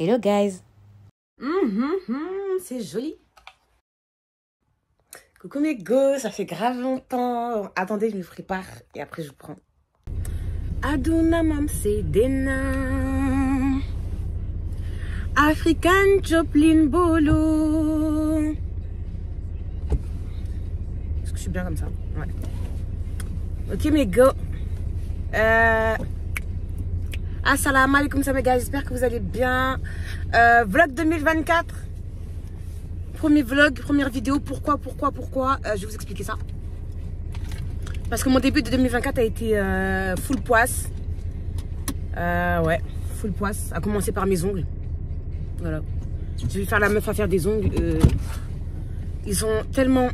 Hello guys C'est joli. Coucou mes go, ça fait grave longtemps. Attendez, je me prépare et après je vous prends. Aduna mamse dena. African Joplin Bolo. Est-ce que je suis bien comme ça? Ouais. Ok mes go. Euh... Assalamu alaikum, ça gars, j'espère que vous allez bien. Euh, vlog 2024. Premier vlog, première vidéo. Pourquoi, pourquoi, pourquoi? Euh, Je vais vous expliquer ça. Parce que mon début de 2024 a été euh, full poisse. Ouais, full poisse. A commencé par mes ongles. Voilà. Je vais faire la meuf à faire des ongles. ils ont tellement.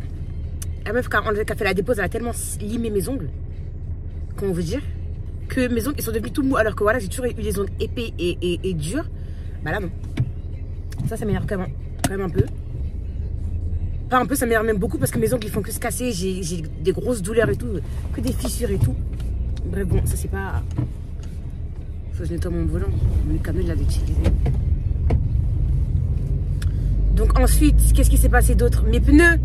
La meuf qui a fait la dépose, elle a tellement limé mes ongles. Comment vous dire Que mes ongles sont devenus tout mous. Alors que voilà, j'ai toujours eu des ongles épais et, et, et durs. Bah là, non. Ça, ça m'énerve quand même, quand même un peu. Pas un peu, ça m'énerve même beaucoup parce que mes ongles ils font que se casser. J'ai des grosses douleurs et tout, que des fissures et tout. Bref, bon, ça c'est pas. Faut que je nettoie mon volant. Mon camion il l'avait utilisé. Donc ensuite, qu'est-ce qui s'est passé d'autre? Mes pneus.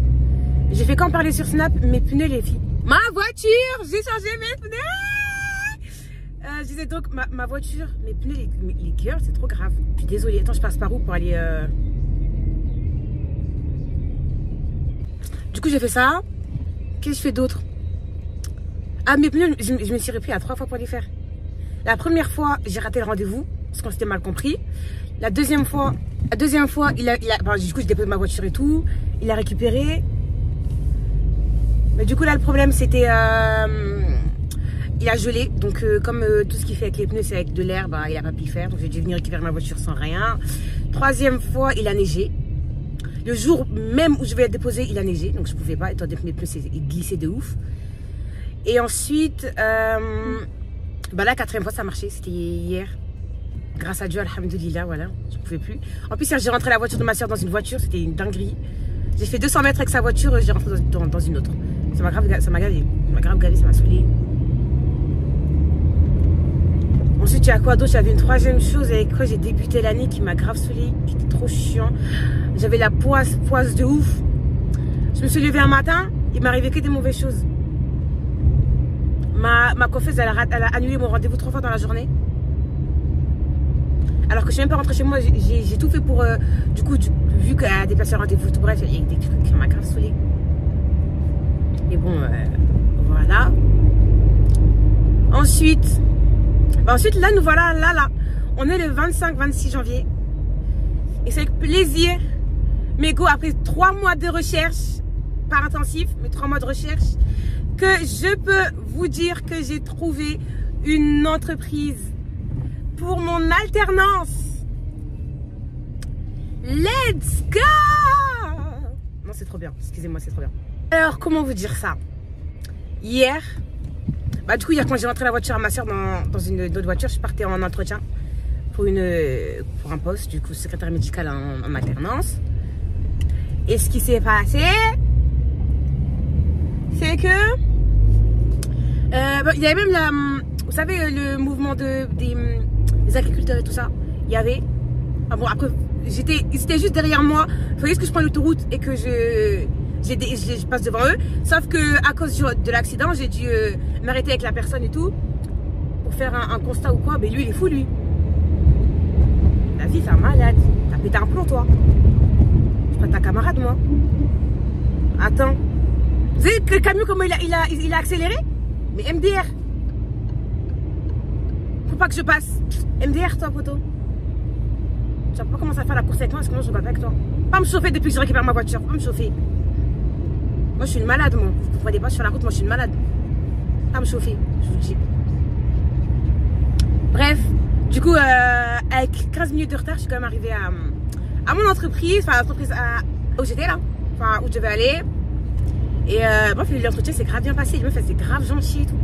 J'ai fait qu'en parler sur Snap, mes pneus les filles. Ma voiture J'ai changé mes pneus je disais donc, ma, voiture, mes pneus, les, les c'est trop grave. Je suis désolée. Attends, je passe par où pour aller. euh, Du coup, j'ai fait ça. Qu'est-ce que je fais d'autre? Ah, mes pneus, je, me suis repris à trois fois pour les faire. La première fois, j'ai raté le rendez-vous parce qu'on s'était mal compris. La deuxième fois, la deuxième fois, il a, du coup, je dépose ma voiture et tout. Il a récupéré. Mais du coup, là, le problème, c'était. euh, il a gelé. Donc, euh, comme euh, tout ce qu'il fait avec les pneus, c'est avec de l'air, bah, il a pas pu faire. Donc, j'ai dû venir récupérer ma voiture sans rien. Troisième fois, il a neigé. Le jour même où je vais la déposer, il a neigé. Donc, je pouvais pas, étant donné que mes pneus glissaient de ouf. Et ensuite, euh, bah quatrième fois, ça a marché. C'était hier. Grâce à Dieu, Alhamdoulilah, voilà. Je pouvais plus. En plus, j'ai rentré la voiture de ma soeur dans une voiture. C'était une dinguerie. J'ai fait 200 mètres avec sa voiture, j'ai rentré dans, dans- une autre. Ça m'a grave, ça m'a. Ça m'a grave gavé, ça m'a saoulé. Ensuite, il y a quoi d'autre? J'avais une troisième chose avec quoi j'ai débuté l'année qui m'a grave saoulé, qui était trop chiant. J'avais la poisse, poisse de ouf. Je me suis levée un matin, il m'arrivait que des mauvaises choses. Ma, ma coiffeuse, elle a, annulé mon rendez-vous trois fois dans la journée. Alors que je suis même pas rentrée chez moi, j'ai- tout fait pour. euh, du coup, vu qu'elle a déplacé le rendez-vous, tout bref, il y a des trucs qui m'ont grave saoulé. Et bon, euh, voilà. Ensuite, bah ensuite, là, nous voilà, là, là. On est le 25-26 janvier. Et c'est avec plaisir, mais go, après trois mois de recherche, par intensif, mais trois mois de recherche, que je peux vous dire que j'ai trouvé une entreprise pour mon alternance. Let's go Non, c'est trop bien. Excusez-moi, c'est trop bien. Alors, comment vous dire ça? Hier, bah du coup, hier, quand j'ai rentré la voiture à ma soeur dans, dans une autre voiture, je partais en entretien pour, une, pour un poste, du coup, secrétaire médical en, alternance. Et ce qui s'est passé, c'est que euh, bah, il y avait même la, vous savez, le mouvement de, des, agriculteurs et tout ça. Il y avait. Ah bon, après, j'étais, juste derrière moi. Il fallait que je prenne l'autoroute et que je, je, passe devant eux. Sauf que à cause de l'accident, j'ai dû euh, m'arrêter avec la personne et tout pour faire un, constat ou quoi. Mais lui, il est fou, lui. La vie, c'est un malade. T'as pété un plomb, toi. Je prends ta camarade, moi. Attends. Vous savez que le camion, comment il a, il a, il a accéléré? Mais MDR. Faut pas que je passe. MDR, toi, poteau. Tu vas pas commencer à faire la course avec moi, parce que moi, je ne pas avec toi. Pas me chauffer depuis que je récupère ma voiture. Pas me chauffer. Moi, je suis une malade, moi. Vous comprenez pas, sur la route, moi, je suis une malade. Pas me chauffer, je vous dis. Bref, du coup, euh, avec 15 minutes de retard, je suis quand même arrivée à, à mon entreprise, enfin, l'entreprise où j'étais là, enfin, où je devais aller. Et euh, bref, l'entretien s'est grave bien passé. Les meufs, elles grave gentilles et tout.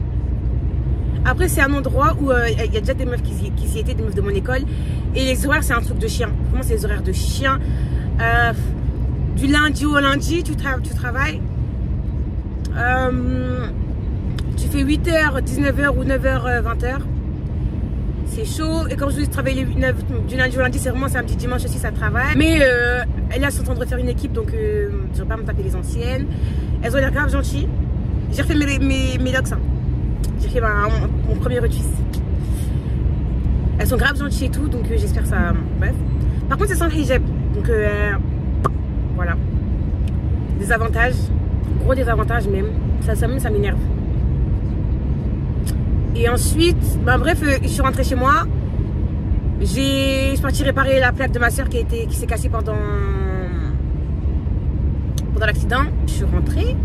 Après, c'est un endroit où euh, il y a déjà des meufs qui, y- qui y étaient, des meufs de mon école. Et les horaires, c'est un truc de chien. Comment c'est les horaires de chien Euh, Du lundi au lundi, tu travailles. Euh, tu fais 8h, 19h ou 9h, 20h. c'est chaud. Et quand je dis travailler du lundi au lundi, c'est vraiment samedi, dimanche aussi, ça travaille. Mais euh, elles sont en train de refaire une équipe, donc euh, je vais pas me taper les anciennes. Elles ont l'air grave gentilles. J'ai refait mes, mes, mes locks. Hein. J'ai fait mon, premier retwist. Elles sont grave gentilles et tout, donc euh, j'espère ça. Bref. Par contre, c'est sans hijab. Donc euh, voilà. Des avantages. Gros désavantages même. Ça, ça, ça m'énerve. Et ensuite, bah, bref, euh, je suis rentrée chez moi. J'ai, je suis partie réparer la plaque de ma soeur qui, qui s'est cassée pendant, pendant l'accident. Je suis rentrée.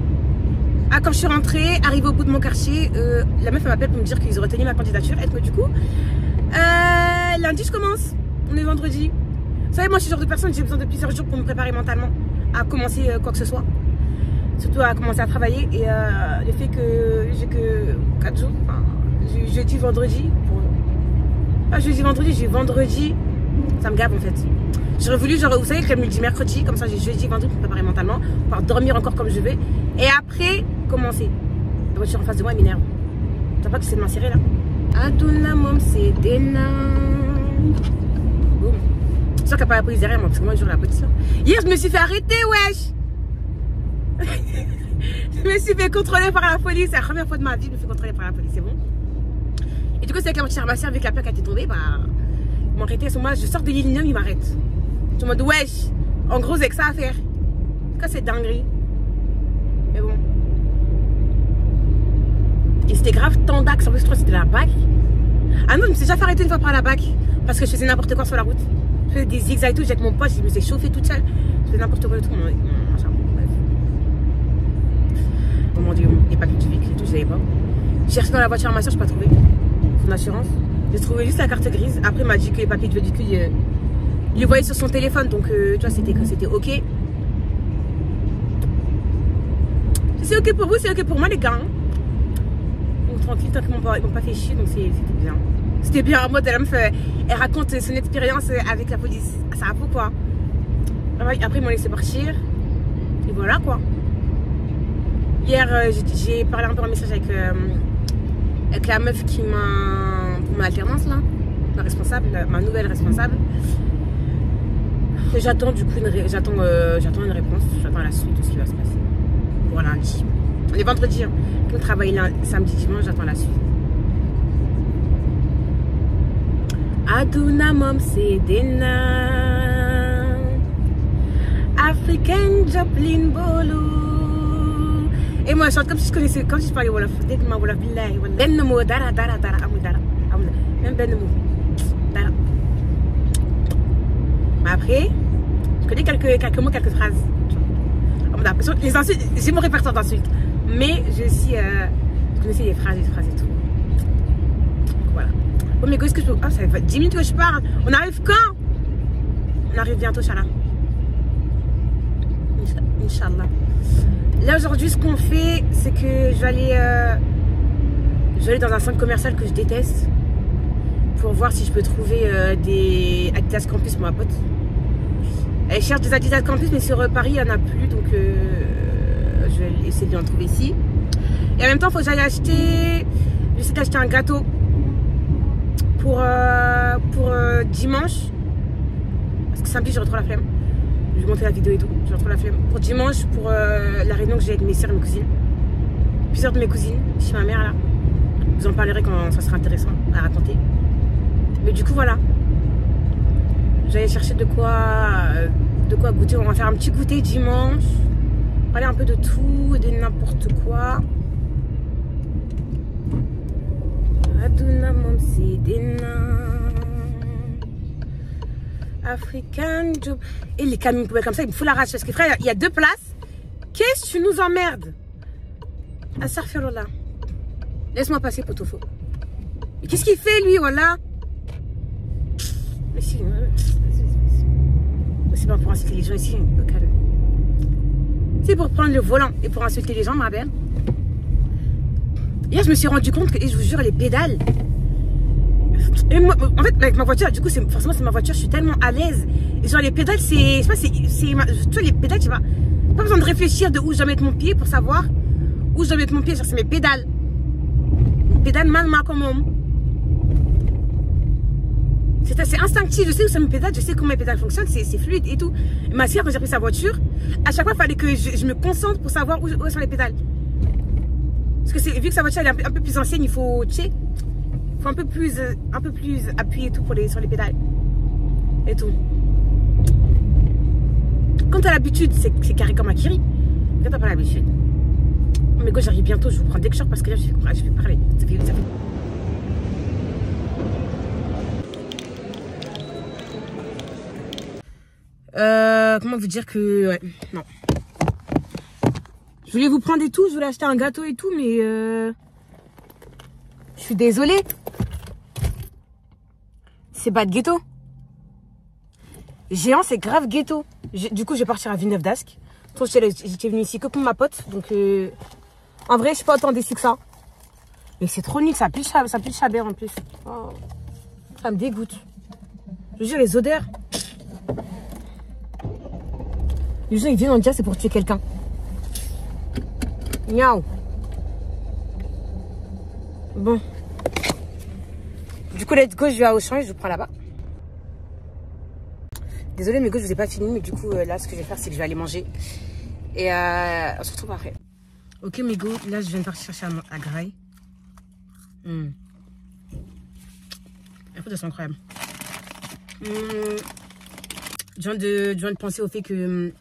Ah, quand je suis rentrée, arrivée au bout de mon quartier, euh, la meuf m'appelle pour me dire qu'ils ont retenu ma candidature. Et que du coup, euh, lundi, je commence. On est vendredi. Vous savez, moi, je suis le genre de personne, j'ai besoin de plusieurs jours pour me préparer mentalement à commencer quoi que ce soit. Surtout à commencer à travailler. Et le fait que j'ai que 4 jours, jeudi, vendredi. Ah, jeudi, vendredi, j'ai vendredi. Ça me gave en fait. J'aurais voulu, genre, vous savez, qu'elle me dit mercredi, comme ça j'ai jeudi, vendredi pour préparer mentalement, pour dormir encore comme je vais. Et après, commencer. La voiture en face de moi, elle m'énerve. Tu vois pas que c'est de m'insérer là? Aduna mom, c'est Dena. Boum. C'est sûr qu'il n'y a pas la police derrière moi, parce que moi, je joue la police. Hier, je me suis fait arrêter, wesh Je me suis fait contrôler par la police. C'est la première fois de ma vie je me fais contrôler par la police, c'est bon et du coup, c'est avec la voiture ma soeur, avec la plaque qui était tombée, bah, ils m'ont arrêté à ce moment je sors de l'Illinois, ils m'arrêtent. Je me dis, wesh, en gros, c'est que ça à faire. Quand c'est dinguerie. Mais bon. Et c'était grave tendax, en plus, je c'était la BAC. Ah non, je me suis déjà fait arrêter une fois par la BAC parce que je faisais n'importe quoi sur la route. Je faisais des zigzags et tout, j'étais avec mon pote, je me suis chauffé toute seule. Je faisais n'importe quoi et tout. Mon, mon, machin, bref. Oh mon dieu, les papiers du véhicule et tout, je savais pas. J'ai cherché dans la voiture à ma soeur, je n'ai pas trouvé son assurance. J'ai trouvé juste la carte grise. Après, il m'a dit que les papiers de véhicule, il, il les voyait sur son téléphone. Donc, euh, tu vois, c'était OK. C'est OK pour vous, c'est OK pour moi, les gars. Hein. Donc, tranquille, tant qu'ils m'ont pas, fait chier. Donc, c'était bien. C'était bien en mode, elle, fait, elle raconte son expérience avec la police. Ça va quoi Après, ils m'ont laissé partir. Et voilà, quoi. Hier, euh, j'ai parlé un peu en message avec... Euh, avec la meuf qui m'a pour ma alternance là, ma responsable, ma nouvelle responsable. J'attends du coup une, euh, une réponse, j'attends la suite de ce qui va se passer pour lundi. On est vendredi, hein. on travaille lundi, samedi, dimanche, j'attends la suite. Aduna mom sedena African Joplin Bolo et moi je chante comme si je connaissais comme si je parlais wolof. Dégg ma wolof billahi wala benn mot dara dara dara amul dara amul même benn mot dara. Mais après je connais quelques quelques mots quelques phrases. Les insultes j'ai mon répertoire d'insultes mais je suis euh, je connaissais les phrases les phrases et tout. Donc, voilà. Oh mais qu'est-ce que je peux oh ça fait 10 minutes que je parle. On arrive quand? On arrive bientôt Inch'Allah Inch'Allah Là aujourd'hui ce qu'on fait c'est que je vais aller euh, je vais aller dans un centre commercial que je déteste pour voir si je peux trouver euh, des Adidas Campus pour ma pote. Elle cherche des Adidas Campus mais sur euh, Paris il n'y en a plus donc je vais essayer de en trouver ici. Et en même temps il faut que j'aille acheter, un gâteau pour, pour dimanche parce que samedi je retrouve la flemme je vais montrer la vidéo et tout, je retrouve la flemme. Pour dimanche, pour euh, la réunion que j'ai avec mes soeurs et mes cousines. Plusieurs de mes cousines, chez ma mère là. Vous en parlerez quand ça sera intéressant à raconter. Mais du coup, voilà. J'allais chercher de quoi, euh, de quoi goûter. On va faire un petit goûter dimanche. Parler un peu de tout et de n'importe quoi. Aduna African Job. Et les camions poubelles comme ça, il me faut la rage. Parce que frère, il y a deux places. Qu'est-ce que tu nous emmerdes? Là. Laisse-moi passer, potofo. Mais qu'est-ce qu'il fait, lui, voilà? C'est pas pour insulter les gens ici, C'est pour prendre le volant et pour insulter les gens, ma belle. Hier, je me suis rendu compte que, et je vous jure, les pédales, en fait, avec ma voiture, du coup, forcément, c'est ma voiture, je suis tellement à l'aise. Et genre, les pédales, c'est. Pas, c'est. Tu vois, les pédales, tu vois. Pas besoin de réfléchir de où je dois mettre mon pied pour savoir où je dois mettre mon pied. Genre, c'est mes pédales. Pédales mal, mal, comme C'est instinctif, je sais où ça me pédale, je sais comment mes pédales fonctionnent, c'est fluide et tout. Ma soeur, quand j'ai pris sa voiture, à chaque fois, il fallait que je, me concentre pour savoir où, sont les pédales. Parce que vu que sa voiture elle est un peu, plus ancienne, il faut, tu sais, faut un peu plus, euh, un peu plus appuyer tout pour les, sur les pédales. Et tout. Quand t'as l'habitude, c'est carré comme un kiri. Quand t'as pas l'habitude. Mais go, j'arrive bientôt, je vous prends dès que je parce que là, je vais, je vais parler. Euh, comment vous dire que... Ouais, non. Je voulais vous prendre et tout, je voulais acheter un gâteau et tout, mais... Euh, je suis désolée. C'est pas de ghetto. Géant, c'est grave ghetto. Du coup, je vais partir à Villeneuve d'Ascq. J'étais venue ici que pour ma pote. Donc, euh, en vrai, je suis pas autant déçue que ça. Mais c'est trop nul, ça pue, ça pue chabert en plus. Oh, ça me dégoûte. Je dire, les odeurs. Les gens, ils viennent en dire c'est pour tuer quelqu'un. Miaou. Bon. Du coup, let's go, je vais à Auchan et je vous prends là-bas. Désolée, mes gars, je vous ai pas fini, mais du coup, euh, là, ce que je vais faire, c'est que je vais aller manger. Et euh, on se retrouve après. Ok, mes gars, là, je viens de partir chercher à, à Graille. Mmh. Écoute, c'est incroyable. Mmh. Je, viens de, de penser au fait que hum,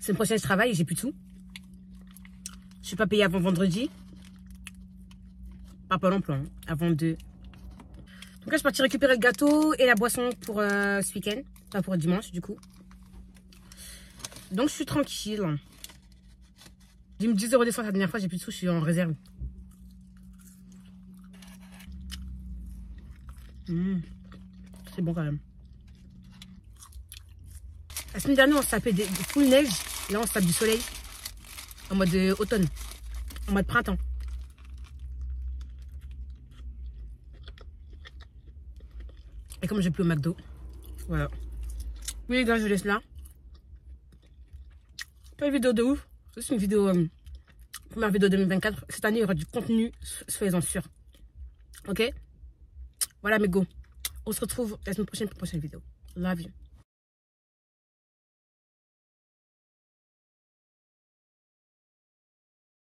Semaine prochaine, je travaille et j'ai plus de sous. Je suis pas payée avant vendredi. Pas pour l'emploi, hein, avant de... Je suis partie récupérer le gâteau et la boisson pour euh, ce week-end. Enfin, pour dimanche, du coup. Donc, je suis tranquille. J'ai mis 10 euros d'essence la dernière fois, j'ai plus de sous, je suis en réserve. Mmh. C'est bon quand même. La semaine dernière, on tapait des, des full neige. Là, on se tape du soleil. En mode euh, automne. En mode printemps. Et comme j'ai plus au McDo. Voilà. Oui, les gars, je laisse là. Pas une vidéo de ouf. C'est une vidéo. Euh, première vidéo 2024. Cette année, il y aura du contenu. Soyez-en sûrs. Ok? Voilà, mes go. On se retrouve la semaine prochaine pour une prochaine vidéo. Love you.